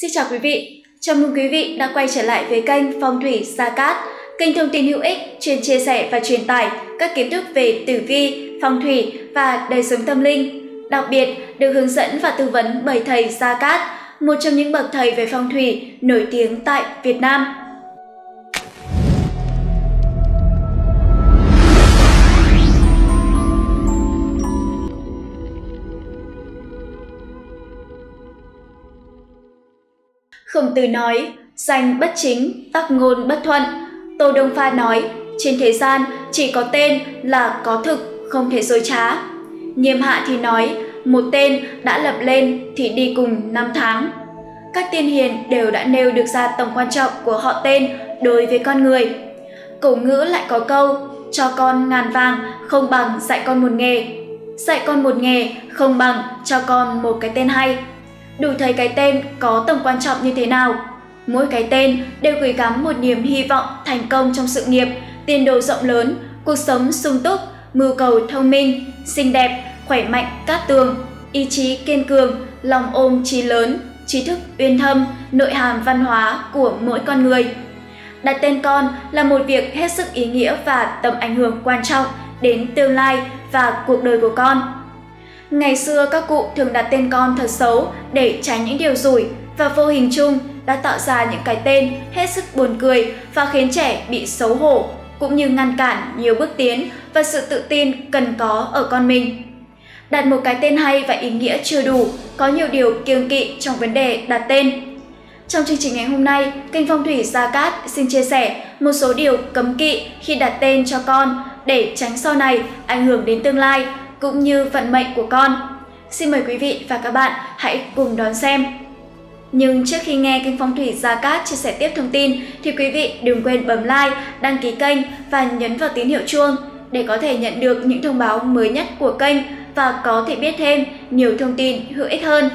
Xin chào quý vị, chào mừng quý vị đã quay trở lại với kênh Phong thủy Sa Cát, kênh thông tin hữu ích chuyên chia sẻ và truyền tải các kiến thức về tử vi, phong thủy và đời sống tâm linh. Đặc biệt được hướng dẫn và tư vấn bởi thầy Sa Cát, một trong những bậc thầy về phong thủy nổi tiếng tại Việt Nam. Khổng tử nói, danh bất chính, tắc ngôn bất thuận. Tô Đông Pha nói, trên thế gian chỉ có tên là có thực, không thể dối trá. Nghiêm hạ thì nói, một tên đã lập lên thì đi cùng năm tháng. Các tiên hiền đều đã nêu được ra tầm quan trọng của họ tên đối với con người. Cổ ngữ lại có câu, cho con ngàn vàng không bằng dạy con một nghề. Dạy con một nghề không bằng cho con một cái tên hay đủ thấy cái tên có tầm quan trọng như thế nào. Mỗi cái tên đều gửi gắm một niềm hy vọng thành công trong sự nghiệp, tiền đồ rộng lớn, cuộc sống sung túc, mưu cầu thông minh, xinh đẹp, khỏe mạnh, cát tường, ý chí kiên cường, lòng ôm trí lớn, trí thức uyên thâm, nội hàm văn hóa của mỗi con người. Đặt tên con là một việc hết sức ý nghĩa và tầm ảnh hưởng quan trọng đến tương lai và cuộc đời của con. Ngày xưa các cụ thường đặt tên con thật xấu để tránh những điều rủi và vô hình chung đã tạo ra những cái tên hết sức buồn cười và khiến trẻ bị xấu hổ cũng như ngăn cản nhiều bước tiến và sự tự tin cần có ở con mình. Đặt một cái tên hay và ý nghĩa chưa đủ, có nhiều điều kiêng kỵ trong vấn đề đặt tên. Trong chương trình ngày hôm nay, kênh Phong thủy Gia Cát xin chia sẻ một số điều cấm kỵ khi đặt tên cho con để tránh sau này ảnh hưởng đến tương lai cũng như vận mệnh của con. Xin mời quý vị và các bạn hãy cùng đón xem. Nhưng trước khi nghe kênh Phong thủy Gia Cát chia sẻ tiếp thông tin thì quý vị đừng quên bấm like, đăng ký kênh và nhấn vào tín hiệu chuông để có thể nhận được những thông báo mới nhất của kênh và có thể biết thêm nhiều thông tin hữu ích hơn.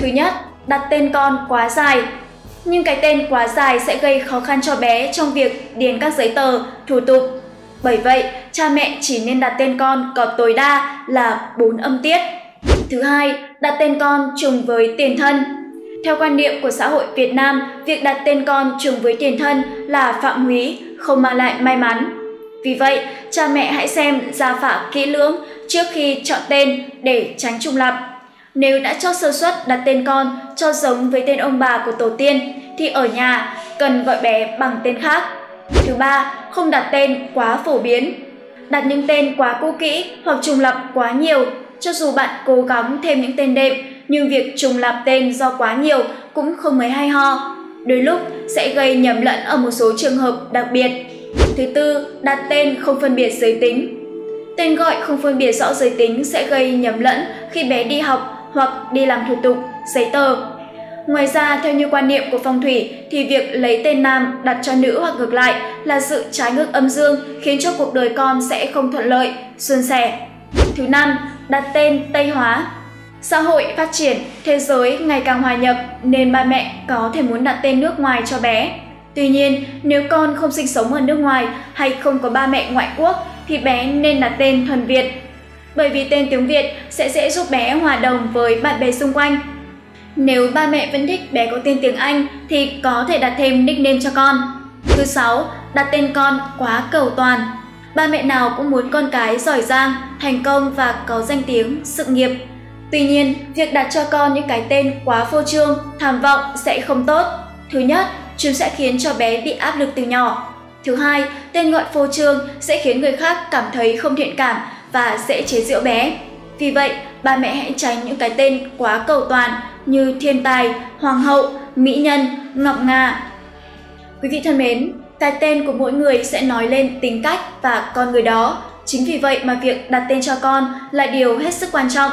Thứ nhất, đặt tên con quá dài. Nhưng cái tên quá dài sẽ gây khó khăn cho bé trong việc điền các giấy tờ, thủ tục bởi vậy, cha mẹ chỉ nên đặt tên con có tối đa là 4 âm tiết. Thứ hai, đặt tên con trùng với tiền thân. Theo quan niệm của xã hội Việt Nam, việc đặt tên con trùng với tiền thân là phạm húy, không mang lại may mắn. Vì vậy, cha mẹ hãy xem gia phả kỹ lưỡng trước khi chọn tên để tránh trùng lặp. Nếu đã cho sơ suất đặt tên con cho giống với tên ông bà của tổ tiên, thì ở nhà cần gọi bé bằng tên khác Thứ ba, không đặt tên quá phổ biến. Đặt những tên quá cũ kỹ hoặc trùng lặp quá nhiều. Cho dù bạn cố gắng thêm những tên đệm, nhưng việc trùng lặp tên do quá nhiều cũng không mấy hay ho. Đôi lúc sẽ gây nhầm lẫn ở một số trường hợp đặc biệt. Thứ tư, đặt tên không phân biệt giới tính. Tên gọi không phân biệt rõ giới tính sẽ gây nhầm lẫn khi bé đi học hoặc đi làm thủ tục, giấy tờ Ngoài ra, theo như quan niệm của phong thủy thì việc lấy tên nam đặt cho nữ hoặc ngược lại là sự trái ngược âm dương khiến cho cuộc đời con sẽ không thuận lợi, suôn sẻ. Thứ năm, đặt tên Tây Hóa. Xã hội phát triển, thế giới ngày càng hòa nhập nên ba mẹ có thể muốn đặt tên nước ngoài cho bé. Tuy nhiên, nếu con không sinh sống ở nước ngoài hay không có ba mẹ ngoại quốc thì bé nên đặt tên thuần Việt. Bởi vì tên tiếng Việt sẽ dễ giúp bé hòa đồng với bạn bè xung quanh nếu ba mẹ vẫn thích bé có tên tiếng Anh thì có thể đặt thêm nickname cho con. Thứ sáu, đặt tên con quá cầu toàn. Ba mẹ nào cũng muốn con cái giỏi giang, thành công và có danh tiếng, sự nghiệp. Tuy nhiên, việc đặt cho con những cái tên quá phô trương, tham vọng sẽ không tốt. Thứ nhất, chúng sẽ khiến cho bé bị áp lực từ nhỏ. Thứ hai, tên gọi phô trương sẽ khiến người khác cảm thấy không thiện cảm và dễ chế giễu bé. Vì vậy, ba mẹ hãy tránh những cái tên quá cầu toàn như thiên tài, hoàng hậu, mỹ nhân, ngọc nga. Quý vị thân mến, cái tên của mỗi người sẽ nói lên tính cách và con người đó. Chính vì vậy mà việc đặt tên cho con là điều hết sức quan trọng.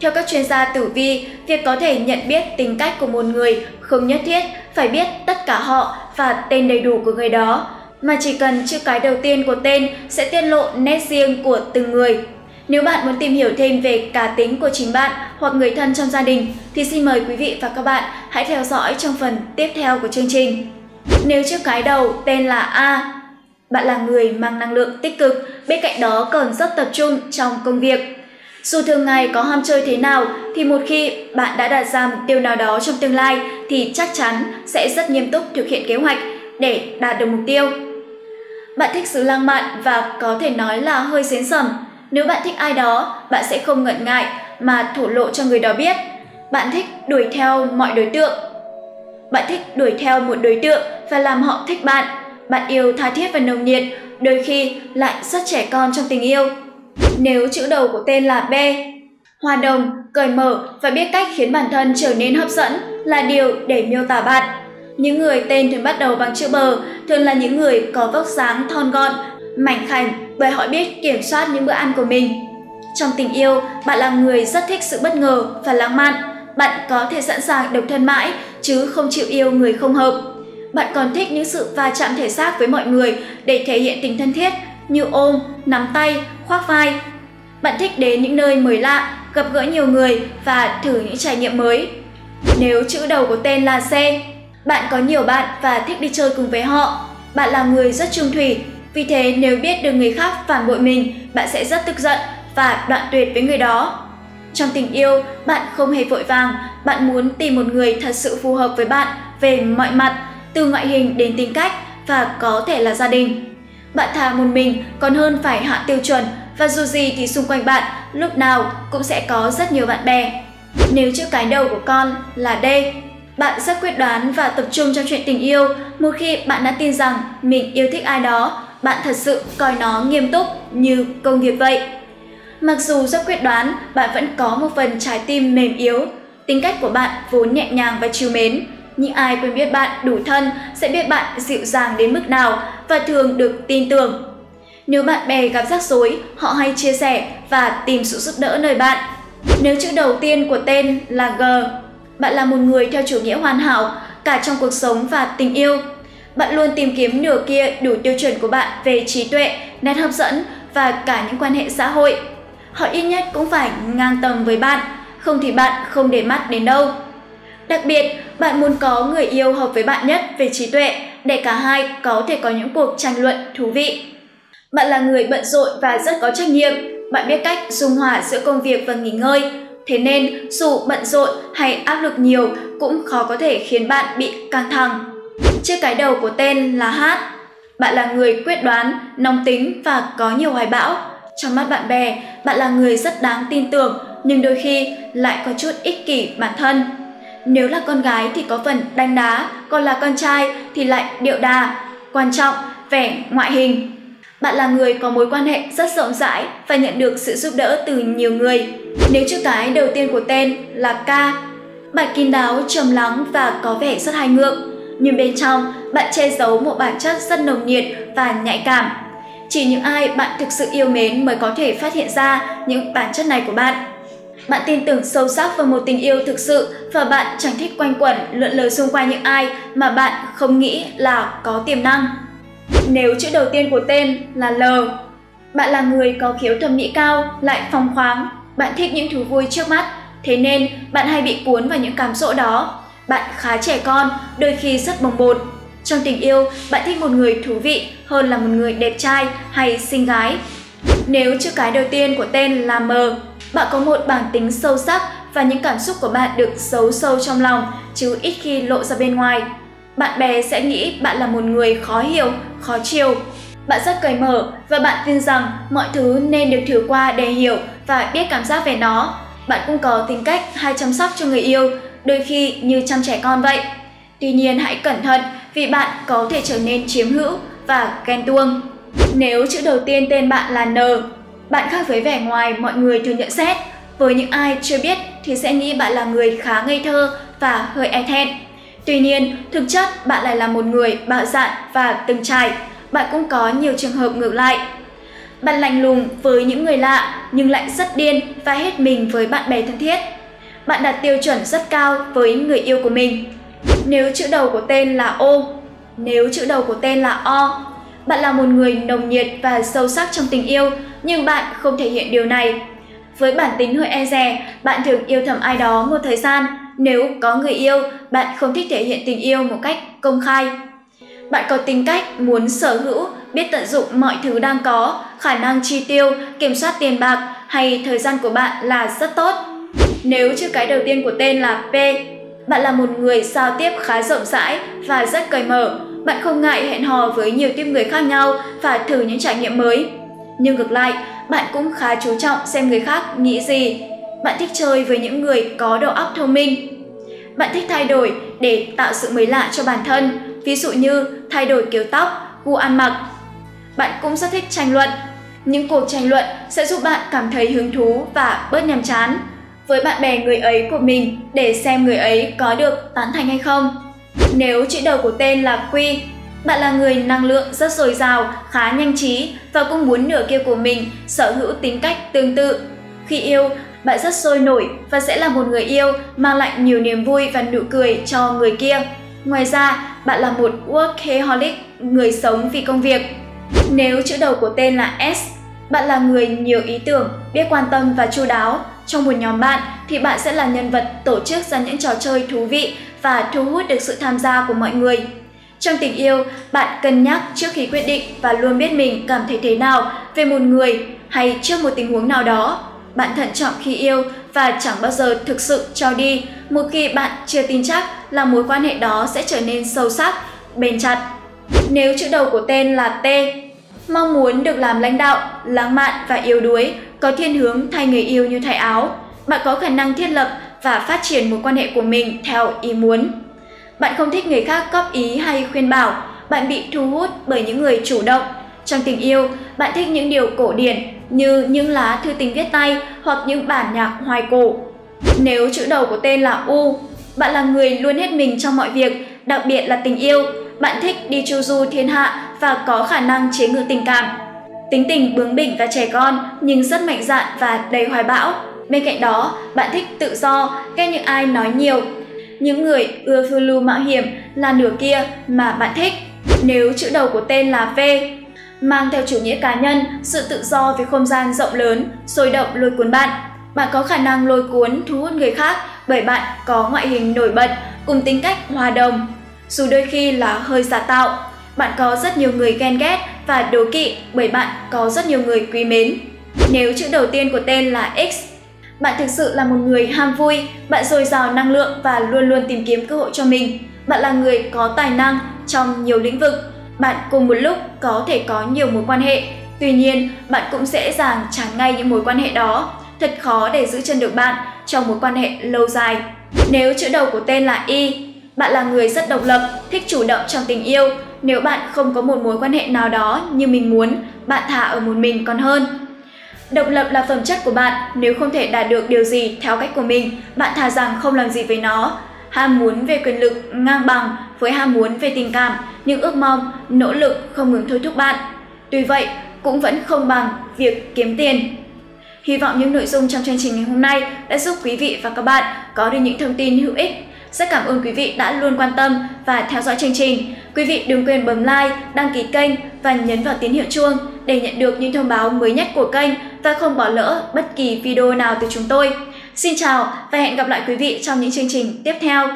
Theo các chuyên gia tử vi, việc có thể nhận biết tính cách của một người không nhất thiết phải biết tất cả họ và tên đầy đủ của người đó, mà chỉ cần chữ cái đầu tiên của tên sẽ tiết lộ nét riêng của từng người. Nếu bạn muốn tìm hiểu thêm về cá tính của chính bạn hoặc người thân trong gia đình thì xin mời quý vị và các bạn hãy theo dõi trong phần tiếp theo của chương trình. Nếu chiếc cái đầu tên là A, bạn là người mang năng lượng tích cực, bên cạnh đó còn rất tập trung trong công việc. Dù thường ngày có ham chơi thế nào thì một khi bạn đã đặt ra mục tiêu nào đó trong tương lai thì chắc chắn sẽ rất nghiêm túc thực hiện kế hoạch để đạt được mục tiêu. Bạn thích sự lãng mạn và có thể nói là hơi xến sầm. Nếu bạn thích ai đó, bạn sẽ không ngần ngại mà thổ lộ cho người đó biết. Bạn thích đuổi theo mọi đối tượng. Bạn thích đuổi theo một đối tượng và làm họ thích bạn. Bạn yêu tha thiết và nồng nhiệt, đôi khi lại rất trẻ con trong tình yêu. Nếu chữ đầu của tên là B, hòa đồng, cởi mở và biết cách khiến bản thân trở nên hấp dẫn là điều để miêu tả bạn. Những người tên thường bắt đầu bằng chữ bờ thường là những người có vóc dáng thon gọn, mảnh khảnh bởi họ biết kiểm soát những bữa ăn của mình. Trong tình yêu, bạn là người rất thích sự bất ngờ và lãng mạn. Bạn có thể sẵn sàng độc thân mãi chứ không chịu yêu người không hợp. Bạn còn thích những sự va chạm thể xác với mọi người để thể hiện tình thân thiết như ôm, nắm tay, khoác vai. Bạn thích đến những nơi mới lạ, gặp gỡ nhiều người và thử những trải nghiệm mới. Nếu chữ đầu của tên là C, bạn có nhiều bạn và thích đi chơi cùng với họ. Bạn là người rất trung thủy, vì thế nếu biết được người khác phản bội mình, bạn sẽ rất tức giận và đoạn tuyệt với người đó. Trong tình yêu, bạn không hề vội vàng, bạn muốn tìm một người thật sự phù hợp với bạn về mọi mặt, từ ngoại hình đến tính cách và có thể là gia đình. Bạn thà một mình còn hơn phải hạ tiêu chuẩn và dù gì thì xung quanh bạn lúc nào cũng sẽ có rất nhiều bạn bè. Nếu chữ cái đầu của con là D, bạn rất quyết đoán và tập trung trong chuyện tình yêu một khi bạn đã tin rằng mình yêu thích ai đó, bạn thật sự coi nó nghiêm túc như công việc vậy. Mặc dù rất quyết đoán, bạn vẫn có một phần trái tim mềm yếu. Tính cách của bạn vốn nhẹ nhàng và chiều mến. Những ai quen biết bạn đủ thân sẽ biết bạn dịu dàng đến mức nào và thường được tin tưởng. Nếu bạn bè gặp rắc rối, họ hay chia sẻ và tìm sự giúp đỡ nơi bạn. Nếu chữ đầu tiên của tên là G, bạn là một người theo chủ nghĩa hoàn hảo cả trong cuộc sống và tình yêu. Bạn luôn tìm kiếm nửa kia đủ tiêu chuẩn của bạn về trí tuệ, nét hấp dẫn và cả những quan hệ xã hội. Họ ít nhất cũng phải ngang tầm với bạn, không thì bạn không để mắt đến đâu. Đặc biệt, bạn muốn có người yêu hợp với bạn nhất về trí tuệ để cả hai có thể có những cuộc tranh luận thú vị. Bạn là người bận rộn và rất có trách nhiệm, bạn biết cách dung hòa giữa công việc và nghỉ ngơi, Thế nên dù bận rộn hay áp lực nhiều cũng khó có thể khiến bạn bị căng thẳng. Chiếc cái đầu của tên là Hát. Bạn là người quyết đoán, nóng tính và có nhiều hoài bão. Trong mắt bạn bè, bạn là người rất đáng tin tưởng nhưng đôi khi lại có chút ích kỷ bản thân. Nếu là con gái thì có phần đanh đá, còn là con trai thì lại điệu đà, quan trọng, vẻ ngoại hình. Bạn là người có mối quan hệ rất rộng rãi và nhận được sự giúp đỡ từ nhiều người. Nếu chữ cái đầu tiên của tên là K, bạn kín đáo, trầm lắng và có vẻ rất hài ngượng. Nhưng bên trong, bạn che giấu một bản chất rất nồng nhiệt và nhạy cảm. Chỉ những ai bạn thực sự yêu mến mới có thể phát hiện ra những bản chất này của bạn. Bạn tin tưởng sâu sắc vào một tình yêu thực sự và bạn chẳng thích quanh quẩn lượn lờ xung quanh những ai mà bạn không nghĩ là có tiềm năng. Nếu chữ đầu tiên của tên là L, bạn là người có khiếu thẩm mỹ cao, lại phong khoáng, bạn thích những thú vui trước mắt, thế nên bạn hay bị cuốn vào những cám dỗ đó. Bạn khá trẻ con, đôi khi rất bồng bột. Trong tình yêu, bạn thích một người thú vị hơn là một người đẹp trai hay xinh gái. Nếu chữ cái đầu tiên của tên là M, bạn có một bản tính sâu sắc và những cảm xúc của bạn được giấu sâu trong lòng chứ ít khi lộ ra bên ngoài. Bạn bè sẽ nghĩ bạn là một người khó hiểu, khó chiều. Bạn rất cởi mở và bạn tin rằng mọi thứ nên được thử qua để hiểu và biết cảm giác về nó. Bạn cũng có tính cách hay chăm sóc cho người yêu, đôi khi như chăm trẻ con vậy. Tuy nhiên hãy cẩn thận vì bạn có thể trở nên chiếm hữu và ghen tuông. Nếu chữ đầu tiên tên bạn là N, bạn khác với vẻ ngoài mọi người thường nhận xét. Với những ai chưa biết thì sẽ nghĩ bạn là người khá ngây thơ và hơi e thẹn. Tuy nhiên, thực chất bạn lại là một người bạo dạn và từng trải. Bạn cũng có nhiều trường hợp ngược lại. Bạn lạnh lùng với những người lạ nhưng lại rất điên và hết mình với bạn bè thân thiết. Bạn đặt tiêu chuẩn rất cao với người yêu của mình. Nếu chữ đầu của tên là O, nếu chữ đầu của tên là O, bạn là một người nồng nhiệt và sâu sắc trong tình yêu nhưng bạn không thể hiện điều này. Với bản tính hơi e dè, bạn thường yêu thầm ai đó một thời gian nếu có người yêu, bạn không thích thể hiện tình yêu một cách công khai. Bạn có tính cách muốn sở hữu, biết tận dụng mọi thứ đang có, khả năng chi tiêu, kiểm soát tiền bạc hay thời gian của bạn là rất tốt. Nếu chữ cái đầu tiên của tên là P, Bạn là một người giao tiếp khá rộng rãi và rất cởi mở. Bạn không ngại hẹn hò với nhiều tiếp người khác nhau và thử những trải nghiệm mới. Nhưng ngược lại, bạn cũng khá chú trọng xem người khác nghĩ gì. Bạn thích chơi với những người có đầu óc thông minh. Bạn thích thay đổi để tạo sự mới lạ cho bản thân, ví dụ như thay đổi kiểu tóc, gu ăn mặc. Bạn cũng rất thích tranh luận. Những cuộc tranh luận sẽ giúp bạn cảm thấy hứng thú và bớt nhàm chán với bạn bè người ấy của mình để xem người ấy có được tán thành hay không. Nếu chữ đầu của tên là Quy, bạn là người năng lượng rất dồi dào, khá nhanh trí và cũng muốn nửa kia của mình sở hữu tính cách tương tự. Khi yêu, bạn rất sôi nổi và sẽ là một người yêu mang lại nhiều niềm vui và nụ cười cho người kia. Ngoài ra, bạn là một workaholic, người sống vì công việc. Nếu chữ đầu của tên là S, bạn là người nhiều ý tưởng, biết quan tâm và chu đáo. Trong một nhóm bạn thì bạn sẽ là nhân vật tổ chức ra những trò chơi thú vị và thu hút được sự tham gia của mọi người. Trong tình yêu, bạn cân nhắc trước khi quyết định và luôn biết mình cảm thấy thế nào về một người hay trước một tình huống nào đó. Bạn thận trọng khi yêu và chẳng bao giờ thực sự cho đi một khi bạn chưa tin chắc là mối quan hệ đó sẽ trở nên sâu sắc, bền chặt. Nếu chữ đầu của tên là T, mong muốn được làm lãnh đạo, lãng mạn và yếu đuối, có thiên hướng thay người yêu như thay áo. Bạn có khả năng thiết lập và phát triển mối quan hệ của mình theo ý muốn. Bạn không thích người khác góp ý hay khuyên bảo, bạn bị thu hút bởi những người chủ động. Trong tình yêu, bạn thích những điều cổ điển như những lá thư tình viết tay hoặc những bản nhạc hoài cổ. Nếu chữ đầu của tên là U, bạn là người luôn hết mình trong mọi việc, đặc biệt là tình yêu. Bạn thích đi chu du thiên hạ và có khả năng chế ngự tình cảm. Tính tình bướng bỉnh và trẻ con nhưng rất mạnh dạn và đầy hoài bão. Bên cạnh đó, bạn thích tự do, ghét những ai nói nhiều. Những người ưa phiêu lưu mạo hiểm là nửa kia mà bạn thích. Nếu chữ đầu của tên là V, mang theo chủ nghĩa cá nhân, sự tự do với không gian rộng lớn, sôi động lôi cuốn bạn. Bạn có khả năng lôi cuốn thu hút người khác bởi bạn có ngoại hình nổi bật cùng tính cách hòa đồng. Dù đôi khi là hơi giả tạo, bạn có rất nhiều người ghen ghét và đố kỵ bởi bạn có rất nhiều người quý mến. Nếu chữ đầu tiên của tên là X, bạn thực sự là một người ham vui, bạn dồi dào năng lượng và luôn luôn tìm kiếm cơ hội cho mình. Bạn là người có tài năng trong nhiều lĩnh vực. Bạn cùng một lúc có thể có nhiều mối quan hệ. Tuy nhiên, bạn cũng dễ dàng chán ngay những mối quan hệ đó. Thật khó để giữ chân được bạn trong mối quan hệ lâu dài. Nếu chữ đầu của tên là Y, bạn là người rất độc lập, thích chủ động trong tình yêu. Nếu bạn không có một mối quan hệ nào đó như mình muốn, bạn thả ở một mình còn hơn. Độc lập là phẩm chất của bạn, nếu không thể đạt được điều gì theo cách của mình, bạn thà rằng không làm gì với nó. Ham muốn về quyền lực ngang bằng với ham muốn về tình cảm, những ước mong, nỗ lực không ngừng thôi thúc bạn. Tuy vậy, cũng vẫn không bằng việc kiếm tiền. Hy vọng những nội dung trong chương trình ngày hôm nay đã giúp quý vị và các bạn có được những thông tin hữu ích rất cảm ơn quý vị đã luôn quan tâm và theo dõi chương trình. Quý vị đừng quên bấm like, đăng ký kênh và nhấn vào tín hiệu chuông để nhận được những thông báo mới nhất của kênh và không bỏ lỡ bất kỳ video nào từ chúng tôi. Xin chào và hẹn gặp lại quý vị trong những chương trình tiếp theo.